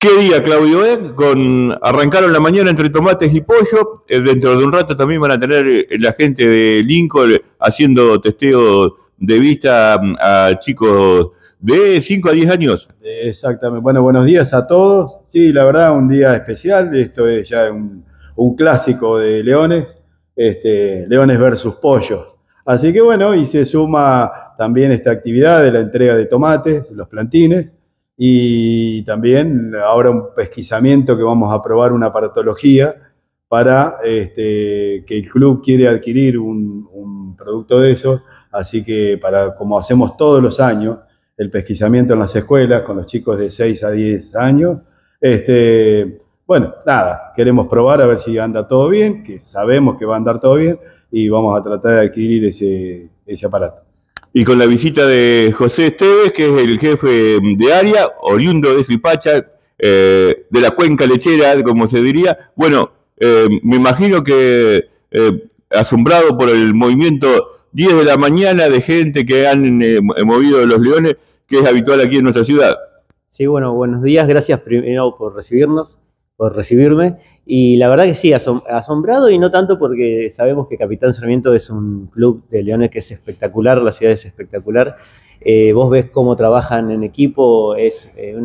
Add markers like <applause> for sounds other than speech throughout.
¿Qué día, Claudio? Eh? Con, arrancaron la mañana entre tomates y pollo. Eh, dentro de un rato también van a tener eh, la gente de Lincoln haciendo testeo de vista mm, a chicos de 5 a 10 años. Exactamente. Bueno, buenos días a todos. Sí, la verdad, un día especial. Esto es ya un, clásico de Leones. Este, Leones versus Pollos. Así que bueno, y se suma también esta actividad de la entrega de tomates, los plantines y también ahora un pesquisamiento que vamos a probar una aparatología para este, que el club quiere adquirir un, producto de eso, así que para como hacemos todos los años, el pesquisamiento en las escuelas con los chicos de 6 a 10 años, este, bueno, nada, queremos probar a ver si anda todo bien, que sabemos que va a andar todo bien y vamos a tratar de adquirir ese aparato y con la visita de José Esteves, que es el jefe de área, oriundo de Zipacha, eh, de la cuenca lechera, como se diría. Bueno, eh, me imagino que eh, asombrado por el movimiento 10 de la mañana de gente que han movido los leones, que es habitual aquí en nuestra ciudad. Sí, bueno, buenos días, gracias primero por recibirnos por recibirme. Y la verdad que sí, asombrado y no tanto porque sabemos que Capitán Sarmiento es un club de Leones que es espectacular, la ciudad es espectacular. Eh, vos ves cómo trabajan en equipo, es eh,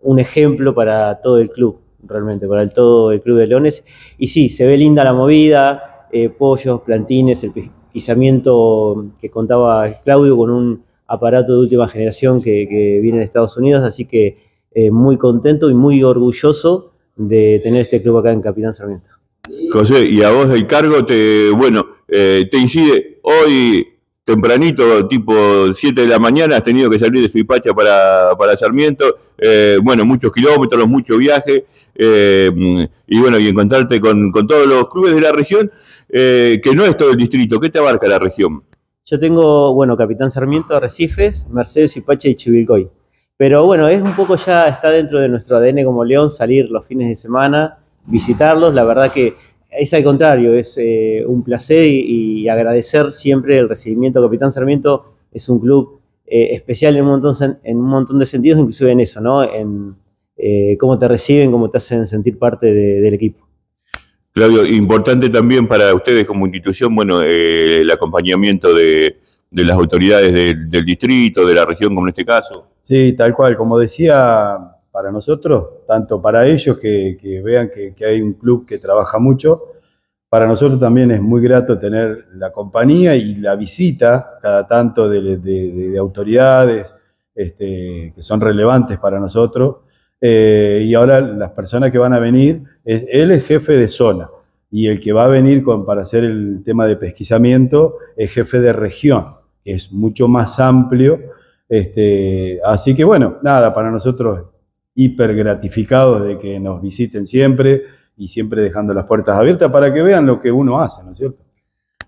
un, ejemplo para todo el club, realmente, para el, todo el club de Leones. Y sí, se ve linda la movida, eh, pollos, plantines, el pisamiento que contaba Claudio con un aparato de última generación que viene de Estados Unidos, así que muy contento y muy orgulloso de tener este club acá en Capitán Sarmiento. José, y a vos el cargo te, bueno, eh, te incide hoy tempranito, tipo 7 de la mañana, has tenido que salir de Suipacha para, para Sarmiento, eh, bueno, muchos kilómetros, mucho viaje, eh, y bueno, y encontrarte con, con, todos los clubes de la región, que no es todo el distrito, ¿qué te abarca la región? Yo tengo, bueno, Capitán Sarmiento, Arrecifes, Mercedes, Suipacha y Chivilcoy. Pero bueno, es un poco ya, está dentro de nuestro ADN como León salir los fines de semana, visitarlos. La verdad que es al contrario, es eh, un placer y, agradecer siempre el recibimiento. Capitán Sarmiento es un club eh, especial en un, montón, en un montón de sentidos, inclusive en eso, ¿no? En eh, cómo te reciben, cómo te hacen sentir parte del equipo. Claudio, importante también para ustedes como institución, bueno, el acompañamiento de, las autoridades del distrito, de la región, como en este caso. Sí, tal cual. Como decía, para nosotros, tanto para ellos que, vean que, hay un club que trabaja mucho, para nosotros también es muy grato tener la compañía y la visita cada tanto de, autoridades este, que son relevantes para nosotros. Eh, y ahora las personas que van a venir, él es jefe de zona y el que va a venir para hacer el tema de pesquisamiento es jefe de región, es mucho más amplio este, así que bueno, nada, para nosotros hiper gratificados de que nos visiten siempre y siempre dejando las puertas abiertas para que vean lo que uno hace, ¿no es cierto?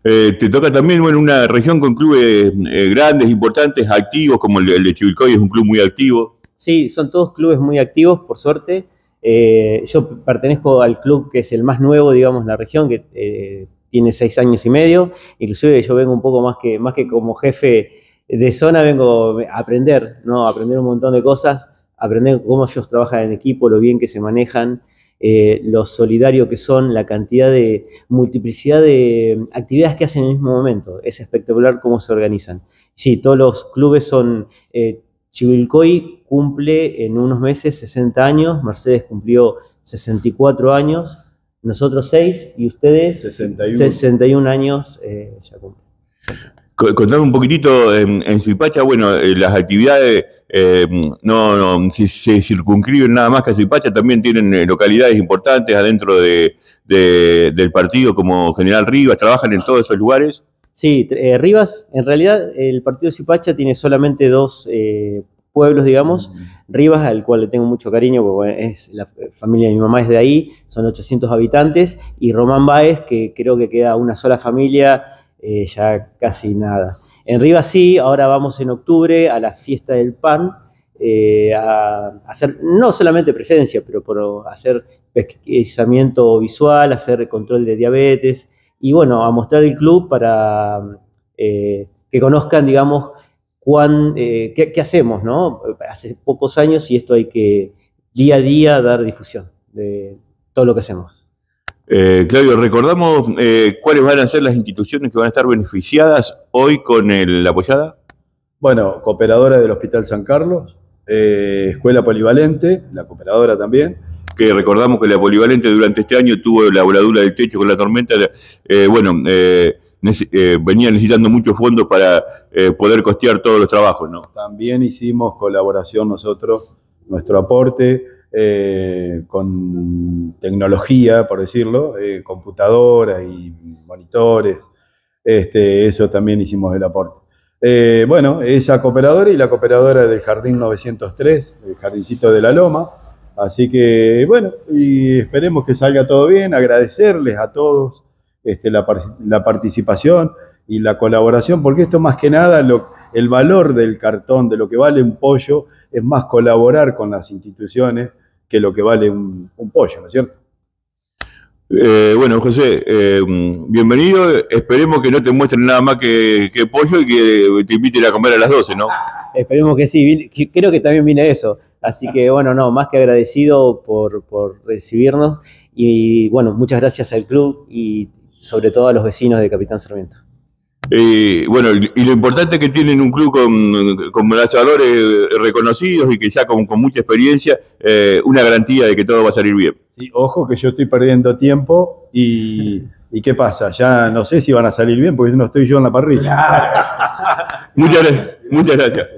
Eh, te toca también bueno, una región con clubes eh, grandes, importantes, activos, como el, de Chivilcoy es un club muy activo. Sí, son todos clubes muy activos, por suerte. Eh, yo pertenezco al club que es el más nuevo, digamos, en la región, que tiene seis años y medio. Inclusive yo vengo un poco más que, más que como jefe de zona vengo a aprender, ¿no? Aprender un montón de cosas, aprender cómo ellos trabajan en equipo, lo bien que se manejan, eh, lo solidario que son, la cantidad de multiplicidad de actividades que hacen en el mismo momento. Es espectacular cómo se organizan. Sí, todos los clubes son... Eh, Chivilcoy cumple en unos meses 60 años, Mercedes cumplió 64 años, nosotros 6 y ustedes 61, 61 años eh, ya cumplen. Contame un poquitito en, en Suipacha, bueno, eh, las actividades eh, no, no si se circunscriben nada más que a Suipacha, también tienen eh, localidades importantes adentro de, del partido como General Rivas, trabajan en todos esos lugares. Sí, Rivas, en realidad el partido de Suipacha tiene solamente dos pueblos, digamos. Rivas, al cual le tengo mucho cariño, porque es la familia de mi mamá es de ahí, son 800 habitantes, y Román Báez, que creo que queda una sola familia eh, ya casi nada. En Rivas sí, ahora vamos en octubre a la fiesta del pan, eh, a, hacer no solamente presencia, pero por hacer pesquisamiento visual, hacer control de diabetes y bueno, a mostrar el club para eh, que conozcan, digamos, cuán, qué, hacemos, ¿no? Hace pocos años y esto hay que día a día dar difusión de todo lo que hacemos. Eh, Claudio, recordamos eh, cuáles van a ser las instituciones que van a estar beneficiadas hoy con el, la apoyada. Bueno, cooperadora del Hospital San Carlos, eh, Escuela Polivalente, la cooperadora también. Que recordamos que la polivalente durante este año tuvo la voladura del techo con la tormenta. eh, bueno, eh, eh, venía necesitando muchos fondos para eh, poder costear todos los trabajos, ¿no? También hicimos colaboración nosotros, nuestro aporte eh, con tecnología, por decirlo, computadoras y monitores. Este, eso también hicimos el aporte. Bueno, esa cooperadora y la cooperadora del Jardín 903, el Jardincito de la Loma. Así que, bueno, y esperemos que salga todo bien, agradecerles a todos este, la, par- la participación y la colaboración, porque esto más que nada, lo- el valor del cartón, de lo que vale un pollo, es más colaborar con las instituciones que lo que vale un, un pollo, ¿no es cierto? Eh, bueno, José, eh, bienvenido. Esperemos que no te muestren nada más que, que pollo y que te inviten a comer a las 12, ¿no? Esperemos que sí, creo que también viene eso. Así que bueno, no, más que agradecido por, por recibirnos y bueno, muchas gracias al club y sobre todo a los vecinos de Capitán Sarmiento. Eh, bueno, y y lo importante es que tienen un club con, con lanzadores reconocidos y que ya con, con mucha experiencia, eh, una garantía de que todo va a salir bien. Sí, ojo que yo estoy perdiendo tiempo y, <laughs> y ¿qué pasa? Ya no sé si van a salir bien porque no estoy yo en la parrilla. <laughs> Muchas gracias. Muchas gracias.